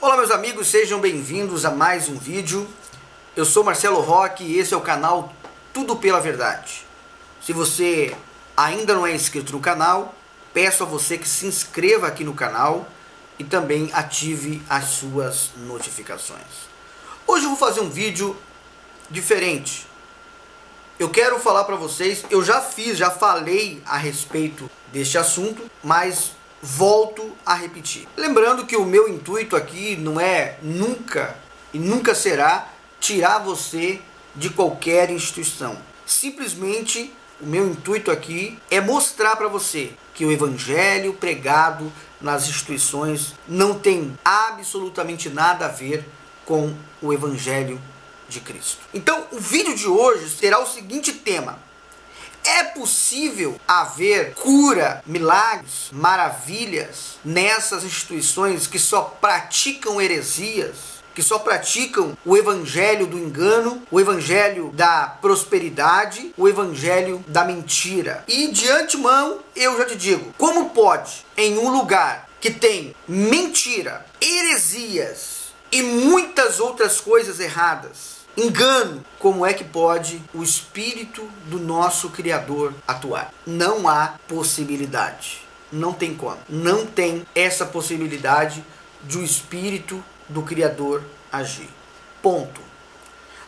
Olá meus amigos, sejam bem-vindos a mais um vídeo. Eu sou Marcelo Roque e esse é o canal Tudo Pela Verdade. Se você ainda não é inscrito no canal, peço a você que se inscreva aqui no canal e também ative as suas notificações. Hoje eu vou fazer um vídeo diferente. Eu quero falar para vocês, eu já fiz, já falei a respeito deste assunto, mas volto a repetir. Lembrando que o meu intuito aqui não é nunca e nunca será tirar você de qualquer instituição. Simplesmente o meu intuito aqui é mostrar para você que o evangelho pregado nas instituições não tem absolutamente nada a ver com o evangelho de Cristo. Então, o vídeo de hoje terá o seguinte tema: é possível haver cura, milagres, maravilhas nessas instituições que só praticam heresias? que só praticam o evangelho do engano, o evangelho da prosperidade, o evangelho da mentira. E de antemão, eu já te digo, como pode em um lugar que tem mentira, heresias e muitas outras coisas erradas, engano, como é que pode o espírito do nosso Criador atuar? Não há possibilidade. Não tem como. Não tem essa possibilidade de o espírito do Criador agir. Ponto.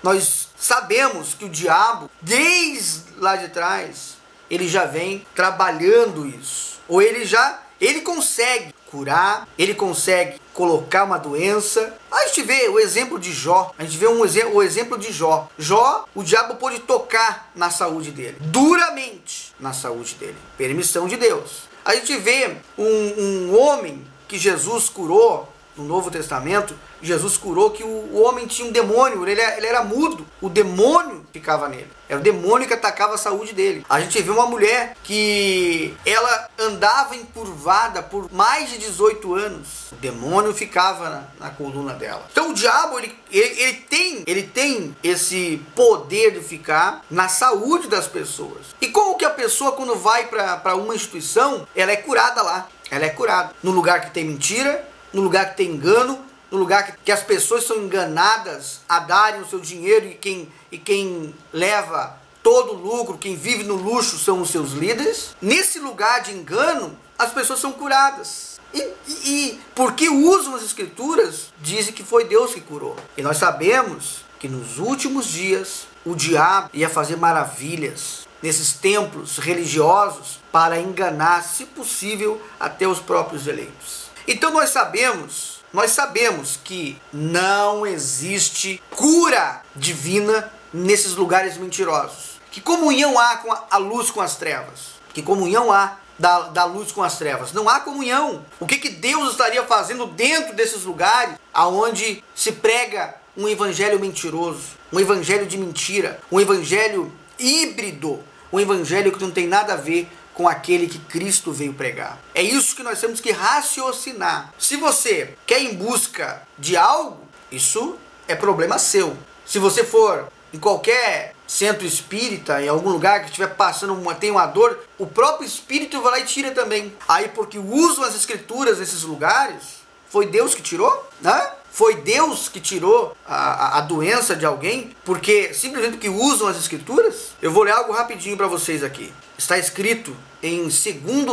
Nós sabemos que o diabo, desde lá de trás, ele já vem trabalhando isso. Ou ele já, ele consegue curar, ele consegue colocar uma doença. A gente vê o exemplo de Jó, a gente vê um exemplo, o exemplo de Jó. Jó, o diabo pôde tocar na saúde dele, duramente na saúde dele, permissão de Deus. A gente vê um, um homem que Jesus curou no Novo Testamento, Jesus curou que o, homem tinha um demônio, ele, ele, era mudo, o demônio ficava nele. Era o demônio que atacava a saúde dele. A gente vê uma mulher que ela andava encurvada por mais de 18 anos. O demônio ficava na, na coluna dela. Então o diabo, ele, ele, ele, tem, ele tem esse poder de ficar na saúde das pessoas. E como que a pessoa, quando vai para uma instituição, ela é curada lá. Ela é curada. No lugar que tem mentira, no lugar que tem engano, no lugar que, que as pessoas são enganadas a darem o seu dinheiro e quem, e quem leva todo o lucro, quem vive no luxo são os seus líderes. Nesse lugar de engano, as pessoas são curadas. E, e, e porque usam as escrituras, dizem que foi Deus que curou. E nós sabemos que nos últimos dias o diabo ia fazer maravilhas nesses templos religiosos para enganar, se possível, até os próprios eleitos. Então nós sabemos, nós sabemos que não existe cura divina nesses lugares mentirosos. Que comunhão há com a, luz com as trevas? Que comunhão há da, da, luz com as trevas. Não há comunhão. O que, que Deus estaria fazendo dentro desses lugares aonde se prega um evangelho mentiroso, um evangelho de mentira, um evangelho híbrido, um evangelho que não tem nada a ver com aquele que Cristo veio pregar. É isso que nós temos que raciocinar. Se você quer em busca de algo, isso é problema seu. Se você for em qualquer centro espírita, em algum lugar que estiver passando uma, tem uma dor, o próprio espírito vai lá e tira também. Aí porque usam as escrituras nesses lugares, foi Deus que tirou, né? Foi Deus que tirou a, a, doença de alguém porque simplesmente que usam as escrituras? Eu vou ler algo rapidinho para vocês aqui. Está escrito em 2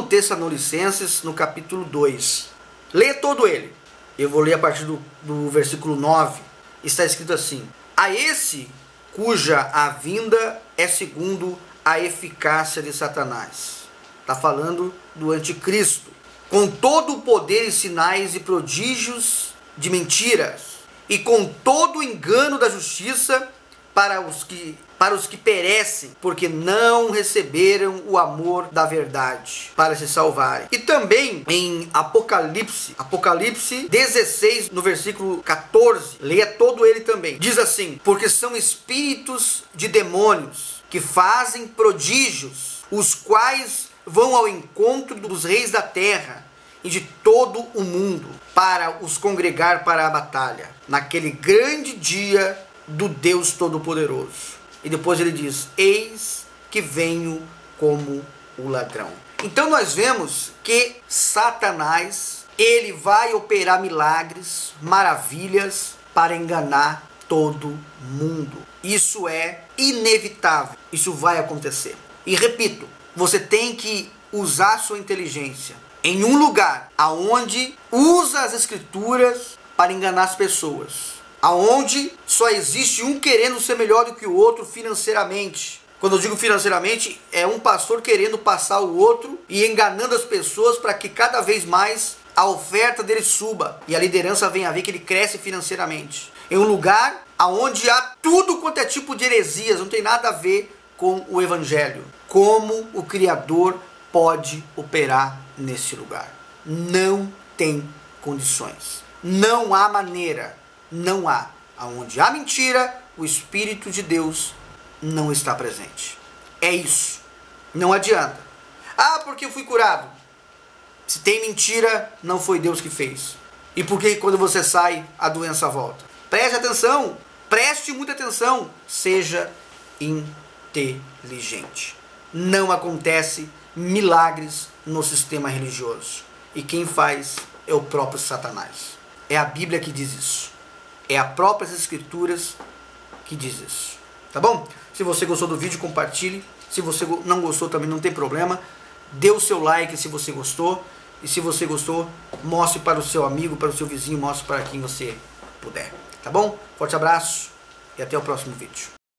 Tessalonicenses, no capítulo 2. Leia todo ele. Eu vou ler a partir do, do versículo 9. Está escrito assim: A esse cuja a vinda é segundo a eficácia de Satanás. Está falando do anticristo. Com todo o poder e sinais e prodígios de mentiras, e com todo o engano da justiça para os que para os que perecem, porque não receberam o amor da verdade para se salvarem. E também em Apocalipse, Apocalipse 16, no versículo 14, leia todo ele também. Diz assim: Porque são espíritos de demônios que fazem prodígios, os quais vão ao encontro dos reis da terra e de todo o mundo para os congregar para a batalha, naquele grande dia do Deus Todo-Poderoso. E depois ele diz: Eis que venho como o ladrão. Então nós vemos que Satanás ele vai operar milagres, maravilhas para enganar todo mundo. Isso é inevitável. Isso vai acontecer. E repito, você tem que usar sua inteligência em um lugar aonde usa as escrituras para enganar as pessoas, aonde só existe um querendo ser melhor do que o outro financeiramente. Quando eu digo financeiramente, é um pastor querendo passar o outro e enganando as pessoas para que cada vez mais a oferta dele suba e a liderança venha a ver que ele cresce financeiramente. Em um lugar aonde há tudo quanto é tipo de heresias, não tem nada a ver com o evangelho. Como o Criador pode operar nesse lugar? Não tem condições. Não há maneira. Não há. Aonde há mentira, o Espírito de Deus não está presente. É isso. Não adianta. Ah, porque eu fui curado. Se tem mentira, não foi Deus que fez. E por que quando você sai, a doença volta? Preste atenção. Preste muita atenção. Seja inteligente. Não acontece milagres no sistema religioso. E quem faz é o próprio Satanás. É a Bíblia que diz isso. É a próprias escrituras que diz isso. Tá bom? Se você gostou do vídeo, compartilhe. Se você não gostou também não tem problema. Dê o seu like se você gostou. E se você gostou, mostre para o seu amigo, para o seu vizinho, mostre para quem você puder. Tá bom? Forte abraço e até o próximo vídeo.